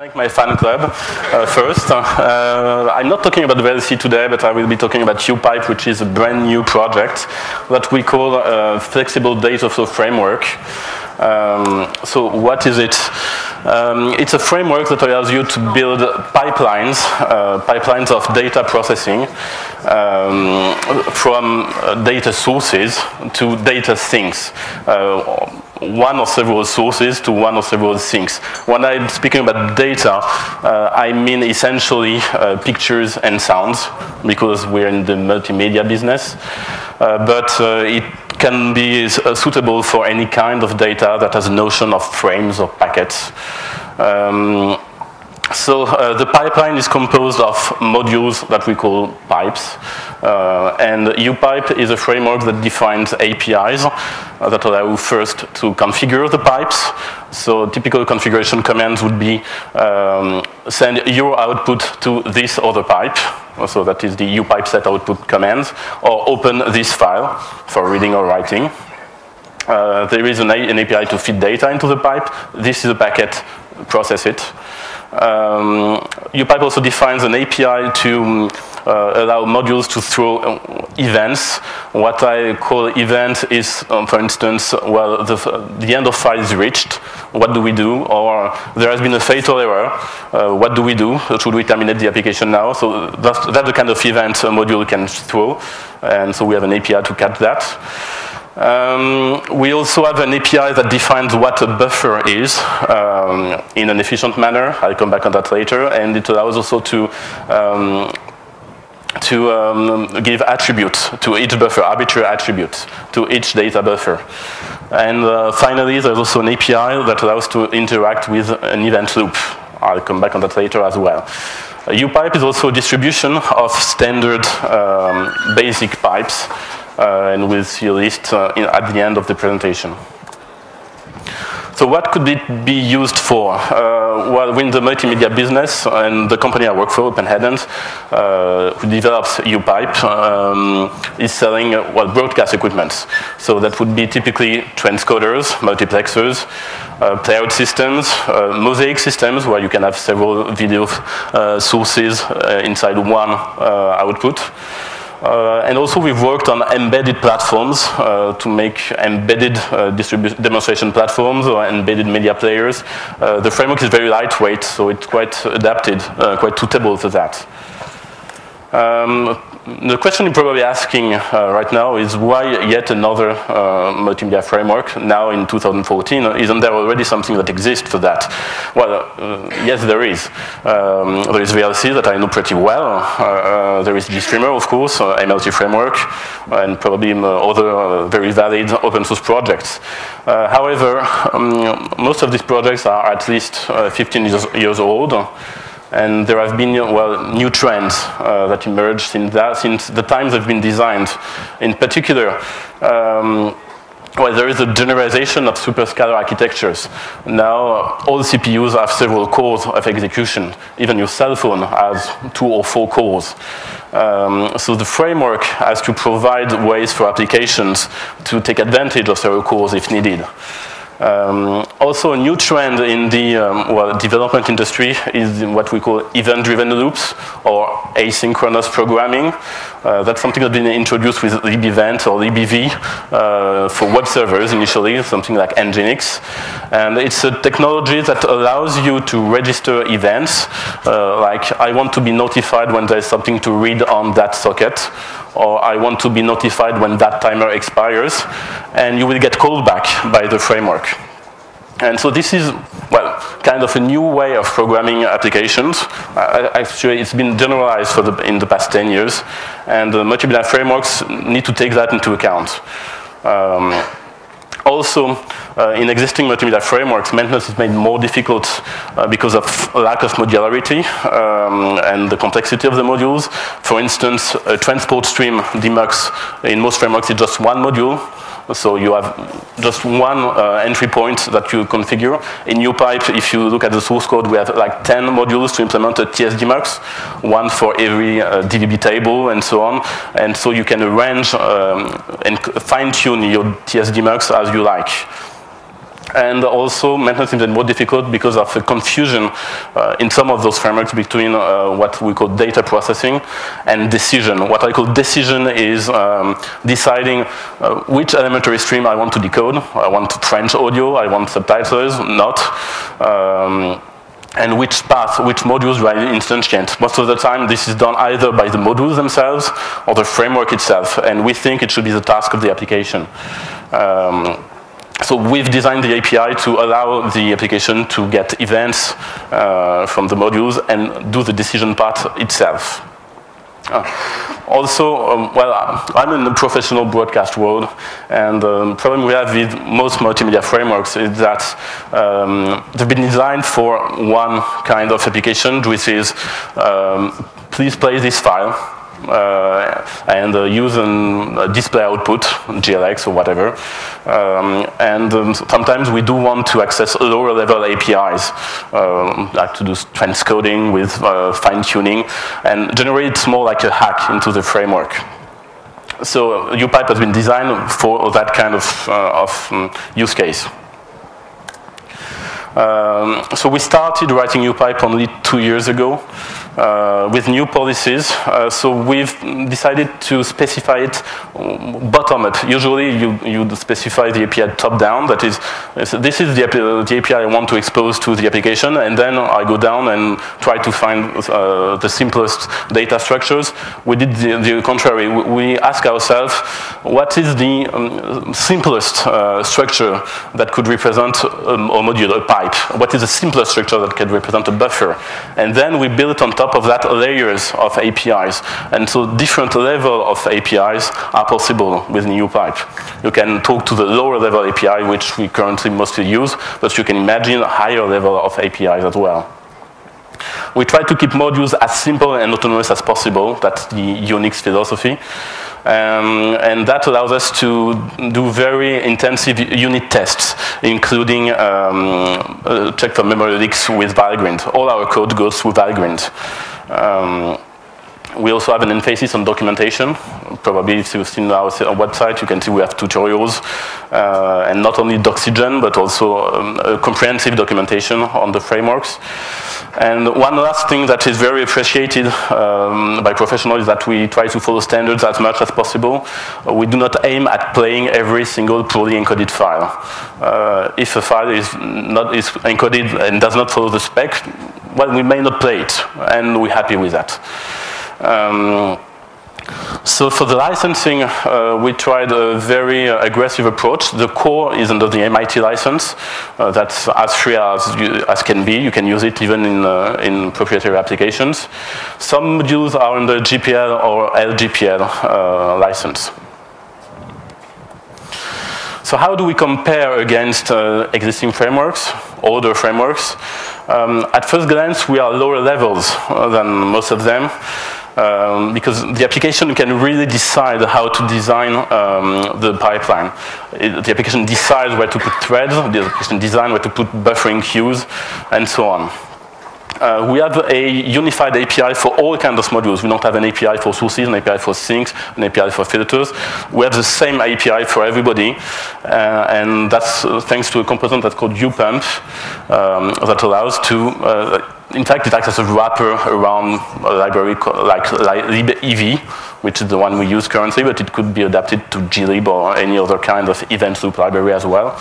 Thank my fan club uh, first. Uh, I'm not talking about VLC today, but I will be talking about UPipe, which is a brand new project that we call a Flexible Data Flow Framework. Um, so what is it? Um, it's a framework that allows you to build pipelines, uh, pipelines of data processing um, from uh, data sources to data sinks. Uh, one or several sources to one or several sinks. When I'm speaking about data, uh, I mean essentially uh, pictures and sounds, because we're in the multimedia business. Uh, but uh, it can be uh, suitable for any kind of data that has a notion of frames or packets. Um, so uh, the pipeline is composed of modules that we call pipes. Uh, and UPipe is a framework that defines APIs uh, that allow first to configure the pipes. So typical configuration commands would be um, send your output to this other pipe. So that is the UPipe set output commands. Or open this file for reading or writing. Uh, there is an, an API to feed data into the pipe. This is a packet, process it. Um, UPipe also defines an API to allow modules to throw uh, events. What I call event is, um, for instance, well, the, the, end of file is reached. What do we do? Or there has been a fatal error. Uh, what do we do? Should we terminate the application now? So that's, that's the kind of event a module can throw. And so we have an API to catch that. Um, we also have an API that defines what a buffer is um, in an efficient manner. I'll come back on that later. And it allows also to um, to um, give attributes to each buffer, arbitrary attributes to each data buffer. And uh, finally, there's also an API that allows to interact with an event loop. I'll come back on that later as well. Uh, UPipe is also a distribution of standard um, basic pipes uh, and we'll see a list uh, in, at the end of the presentation. So what could it be used for? Uh, well, in the multimedia business, and the company I work for, OpenHeadend, uh, who develops UPipe, um, is selling, uh, well, broadcast equipment. So that would be typically transcoders, multiplexers, uh, playout systems, uh, mosaic systems, where you can have several video uh, sources inside one output. Uh, and also we've worked on embedded platforms uh, to make embedded uh, demonstration platforms or embedded media players. Uh, the framework is very lightweight, so it's quite adapted, uh, quite suitable for that. Um, the question you're probably asking uh, right now is why yet another uh, multimedia framework now in 2014? Isn't there already something that exists for that? Well, uh, yes, there is. Um, there is VLC that I know pretty well. Uh, uh, there is GStreamer, of course, uh, MLT framework, and probably other very valid open source projects. however, um, most of these projects are at least 15 years, years old. And there have been well, new trends uh, that emerged since, that, since the times have been designed. In particular, um, well, there is a generalization of superscalar architectures. Now, all CPUs have several cores of execution. Even your cell phone has two or four cores. Um, so the framework has to provide ways for applications to take advantage of several cores if needed. Um, also, a new trend in the um, well, development industry is what we call event-driven loops or asynchronous programming. Uh, that's something that's been introduced with libevent or libv uh, for web servers initially, something like Nginx. And it's a technology that allows you to register events, uh, like I want to be notified when there's something to read on that socket, or I want to be notified when that timer expires, and you will get called back by the framework. And so this is, well, kind of a new way of programming applications. Uh, actually, it's been generalized the, in the past 10 years, and the multimedia frameworks need to take that into account. Um, also, uh, in existing multimedia frameworks, maintenance is made more difficult uh, because of lack of modularity um, and the complexity of the modules. For instance, a transport stream demux in most frameworks is just one module, so you have just one uh, entry point that you configure. In UPipe, if you look at the source code, we have like 10 modules to implement a TS demux, one for every uh, table and so on. And so you can arrange um, and fine-tune your TS demux as you like. And also maintenance is more difficult because of the confusion uh, in some of those frameworks between uh, what we call data processing and decision. What I call decision is um, deciding uh, which elementary stream I want to decode. I want French audio, I want subtitles, not. Um, and which path, which modules do I instantiate. Most of the time, this is done either by the modules themselves or the framework itself, and we think it should be the task of the application. Um, so we've designed the API to allow the application to get events uh, from the modules and do the decision part itself. Uh, also, um, well, I'm in the professional broadcast world, and the um, problem we have with most multimedia frameworks is that um, they've been designed for one kind of application, which is um, please play this file, and uh, use a display output, GLX or whatever. Um, and um, sometimes we do want to access lower level APIs, like to do transcoding with uh, fine tuning, and generally it's more like a hack into the framework. So UPipe has been designed for that kind of, uh, of um, use case. Um, so we started writing UPipe only two years ago uh, with new policies. Uh, so we've decided to specify it bottom up. Usually you, you specify the API top down. That is, this is the, the API I want to expose to the application, and then I go down and try to find uh, the simplest data structures. We did the, the contrary. We ask ourselves, what is the um, simplest uh, structure that could represent um, a module, a pipe? What is the simplest structure that can represent a buffer? And then we build on top of that layers of APIs. And so different level of APIs are possible with UPipe. You can talk to the lower level API, which we currently mostly use, but you can imagine a higher level of APIs as well. We try to keep modules as simple and autonomous as possible. That's the Unix philosophy. Um, and that allows us to do very intensive unit tests, including um, uh, check for memory leaks with Valgrind. All our code goes through Valgrind. Um, we also have an emphasis on documentation. Probably if you've seen our website, you can see we have tutorials, uh, and not only Doxygen, but also um, comprehensive documentation on the frameworks. And one last thing that is very appreciated um, by professionals is that we try to follow standards as much as possible. We do not aim at playing every single poorly encoded file. Uh, if a file is not is encoded and does not follow the spec, well, we may not play it, and we're happy with that. Um, so for the licensing, uh, we tried a very uh, aggressive approach. The core is under the MIT license. Uh, that's as free as, you, as can be. You can use it even in, uh, in proprietary applications. Some modules are under GPL or LGPL uh, license. So how do we compare against uh, existing frameworks, older frameworks? Um, at first glance, we are lower levels than most of them um, because the application can really decide how to design um, the pipeline. It, the application decides where to put threads, the application decides where to put buffering queues, and so on. Uh, we have a unified API for all kinds of modules. We don't have an API for sources, an API for sinks, an API for filters. We have the same API for everybody, uh, and that's uh, thanks to a component that's called UPump um, that allows to uh, in fact, it acts as a wrapper around a library like libev, which is the one we use currently, but it could be adapted to glib or any other kind of event loop library as well.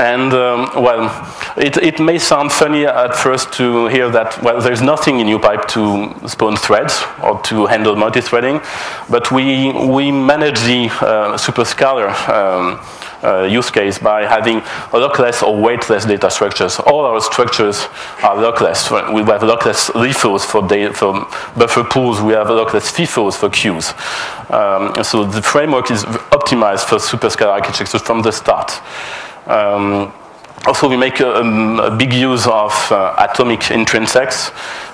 And um, well, it, it, may sound funny at first to hear that, well, there's nothing in UPipe to spawn threads or to handle multi-threading, but we, we manage the uh, superscalar um, uh, use case by having a lockless or weightless data structures. All our structures are lockless. We have lockless LIFOs for, for buffer pools. We have lockless FIFOs for queues. Um, so the framework is optimized for superscalar architectures from the start. Um, also, we make a, a, big use of uh, atomic intrinsics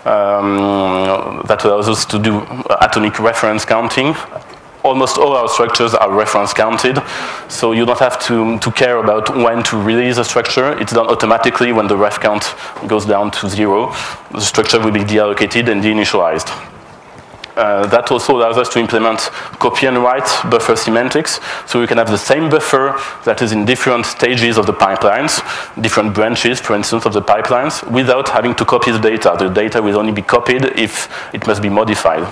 um, that allows us to do atomic reference counting almost all our structures are reference counted, so you don't have to, to care about when to release a structure. It's done automatically when the ref count goes down to zero. The structure will be deallocated and deinitialized. Uh, that also allows us to implement copy on write buffer semantics. So we can have the same buffer that is in different stages of the pipelines, different branches, for instance, of the pipelines, without having to copy the data. The data will only be copied if it must be modified.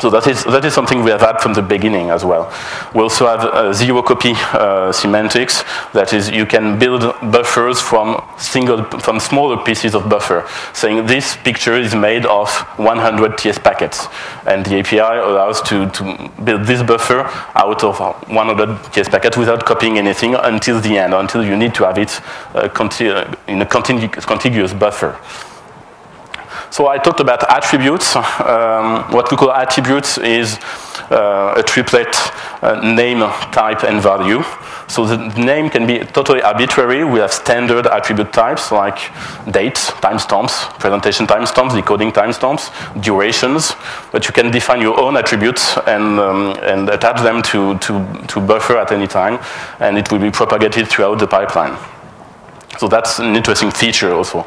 So that is, that is something we have had from the beginning as well. We also have uh, zero copy uh, semantics. That is, you can build buffers from single, from smaller pieces of buffer, saying this picture is made of 100 TS packets. And the API allows to, to build this buffer out of 100 TS packets without copying anything until the end, until you need to have it uh, in a contiguous buffer. So I talked about attributes. Um, what we call attributes is uh, a triplet uh, name, type, and value. So the name can be totally arbitrary. We have standard attribute types like dates, timestamps, presentation timestamps, decoding timestamps, durations. But you can define your own attributes and, um, and attach them to, to, to buffer at any time, and it will be propagated throughout the pipeline. So that's an interesting feature also.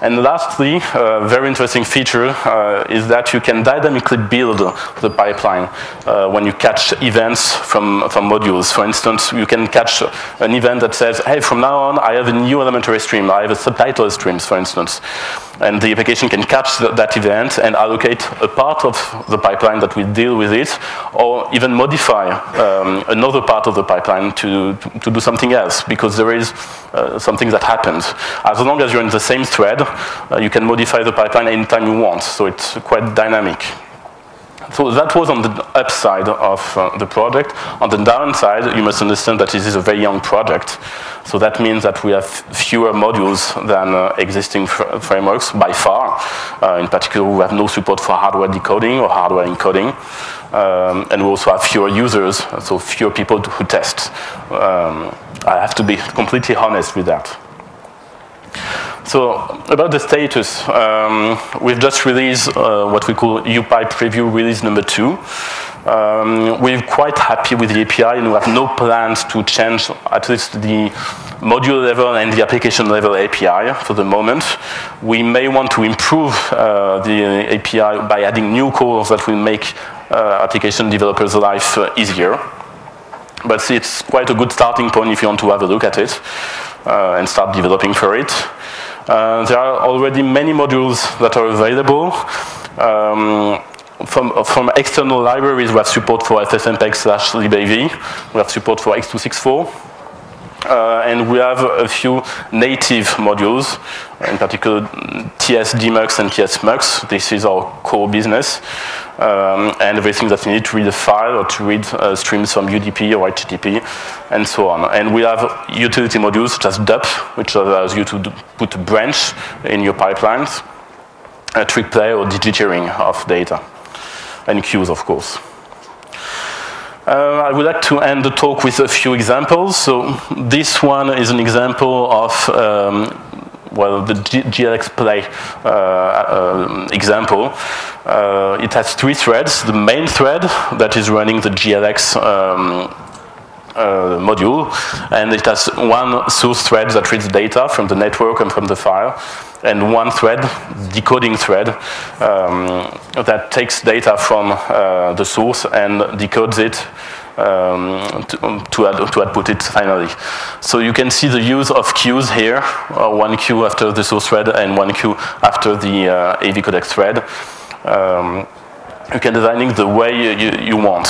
And lastly, a very interesting feature uh, is that you can dynamically build the pipeline uh, when you catch events from, from modules. For instance, you can catch an event that says, hey, from now on, I have a new elementary stream. I have a subtitle stream, for instance and the application can catch th that event and allocate a part of the pipeline that will deal with it, or even modify um, another part of the pipeline to, to, to, do something else, because there is uh, something that happens. As long as you're in the same thread, uh, you can modify the pipeline anytime you want, so it's quite dynamic. So that was on the upside of uh, the project. On the downside, you must understand that this is a very young project. So that means that we have fewer modules than uh, existing fr frameworks by far. Uh, in particular, we have no support for hardware decoding or hardware encoding. Um, and we also have fewer users, so fewer people who test. Um, I have to be completely honest with that. So about the status, um, we've just released uh, what we call UPipe preview release number two. Um, we're quite happy with the API and we have no plans to change at least the module level and the application level API for the moment. We may want to improve uh, the API by adding new calls that will make uh, application developers' life uh, easier. But see, it's quite a good starting point if you want to have a look at it uh, and start developing for it. Uh, there are already many modules that are available. Um, from, from, external libraries, we have support for FFmpeg slash libav. We have support for X264. Uh, and we have a few native modules, in particular TS demux and TS mux. This is our core business. Um, and everything that you need to read a file or to read uh, streams from UDP or HTTP, and so on. And we have utility modules such as DUP, which allows you to put a branch in your pipelines, a trick play or dejittering of data, and queues, of course. Uh, I would like to end the talk with a few examples. So this one is an example of um, well, the GLX Play uh, uh, example. Uh, it has three threads. The main thread that is running the GLX um, uh, module, and it has one source thread that reads data from the network and from the file, and one thread, decoding thread, um, that takes data from uh, the source and decodes it um, to, to, add, to, output it finally. So you can see the use of queues here, uh, one queue after the source thread and one queue after the uh, AV codec thread. Um, you can designing the way you, you want.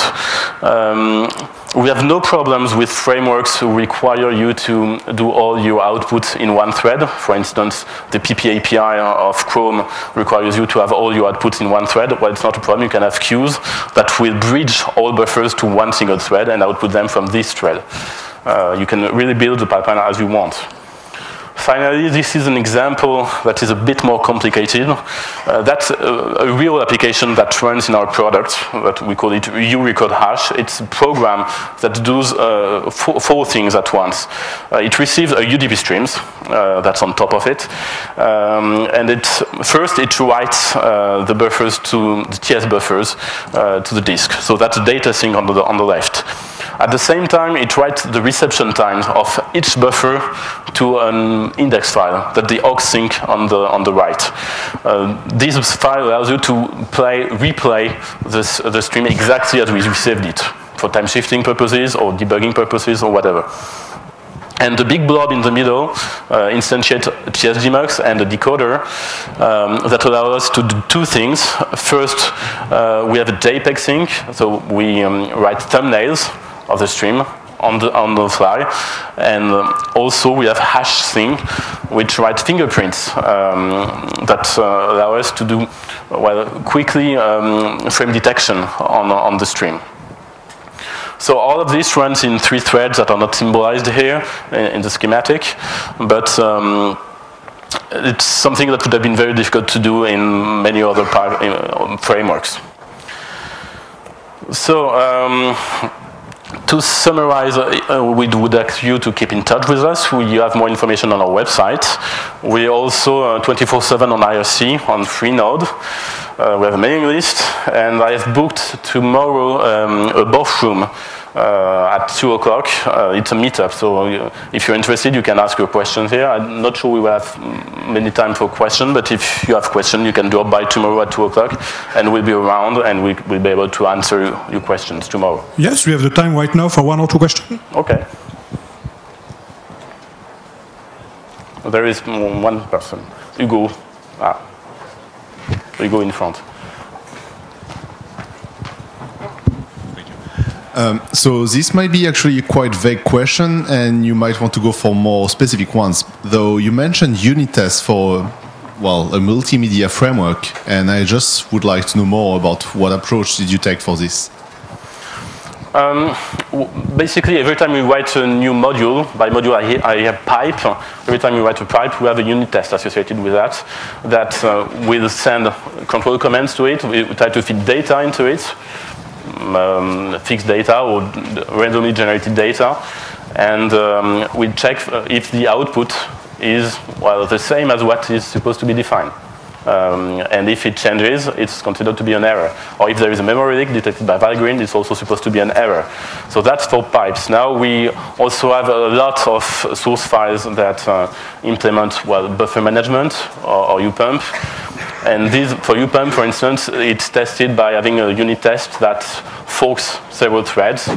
Um, we have no problems with frameworks who require you to do all your output in one thread. For instance, the PP API of Chrome requires you to have all your outputs in one thread. Well, it's not a problem. You can have queues that will bridge all buffers to one single thread and output them from this thread. Uh, you can really build the pipeline as you want. Finally, this is an example that is a bit more complicated. Uh, that's a, a, real application that runs in our product, that we call it uRecord hash. It's a program that does uh, four, four, things at once. Uh, it receives a UDP streams, uh, that's on top of it. Um, and it, first it writes uh, the buffers to, the TS buffers uh, to the disk. So that's a data sink on the, on the left. At the same time, it writes the reception time of each buffer to an index file that the aux sink on the, on the right. Uh, this file allows you to play, replay this, the stream exactly as we received it for time shifting purposes or debugging purposes or whatever. And the big blob in the middle uh, instantiates TS demux and a decoder um, that allow us to do two things. First, uh, we have a JPEG sink, so we um, write thumbnails of the stream on the, on the fly. And um, also we have hash sink, which writes fingerprints um, that uh, allow us to do well, quickly um, frame detection on, on the stream. So all of this runs in three threads that are not symbolized here in, the schematic, but um, it's something that would have been very difficult to do in many other frameworks. So um, to summarize, uh, we would ask you to keep in touch with us. We have more information on our website. We also 24-7 uh, on IRC on Freenode. Uh, we have a mailing list, and I have booked tomorrow um, a bathroom uh, at 2 o'clock. Uh, it's a meetup, so if you're interested, you can ask your questions here. I'm not sure we will have many time for questions, but if you have questions, you can drop by tomorrow at 2 o'clock, and we'll be around, and we, will be able to answer your questions tomorrow. Yes, we have the time right now for one or two questions. Okay. There is one person. Hugo. Ah. Hugo in front. Um, so this might be actually a quite vague question, and you might want to go for more specific ones. Though you mentioned unit tests for, well, a multimedia framework, and I just would like to know more about what approach did you take for this. Um, basically, every time we write a new module, by module I, I, have pipe, every time we write a pipe, we have a unit test associated with that, that uh, will send control commands to it, we try to feed data into it, um, fixed data or randomly generated data, and um, we check if the output is well the same as what is supposed to be defined. Um, and if it changes, it's considered to be an error. Or if there is a memory leak detected by Valgrind, it's also supposed to be an error. So that's for pipes. Now we also have a lot of source files that uh, implement well buffer management or, or UPump. And this, for UPump, for instance, it's tested by having a unit test that forks several threads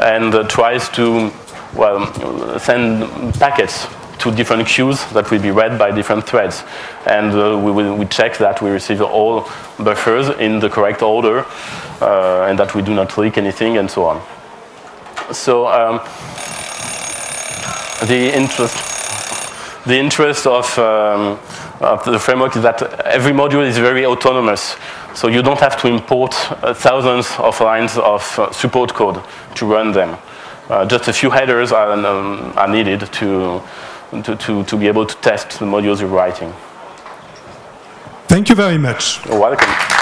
and uh, tries to well, send packets to different queues that will be read by different threads. And uh, we, will, we check that we receive all buffers in the correct order uh, and that we do not leak anything and so on. So um, the interest, the interest of, um, of the framework is that every module is very autonomous. So you don't have to import uh, thousands of lines of uh, support code to run them. Uh, just a few headers are, um, are needed to, to, to, to be able to test the modules you're writing. Thank you very much. You're welcome.